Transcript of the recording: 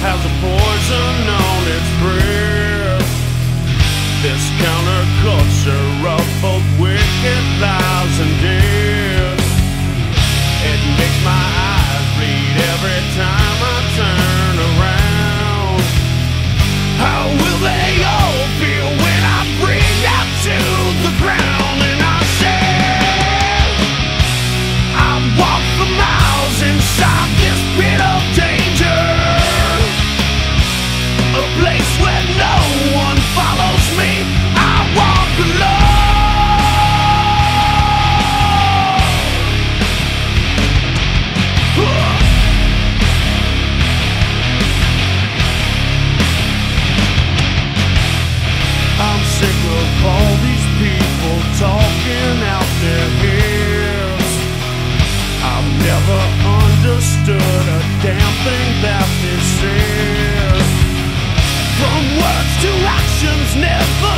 has a poison on its breath. This counterculture of both wicked lies and death. sick of all these people talking out their ears. I've never understood a damn thing that this is. From words to actions, never.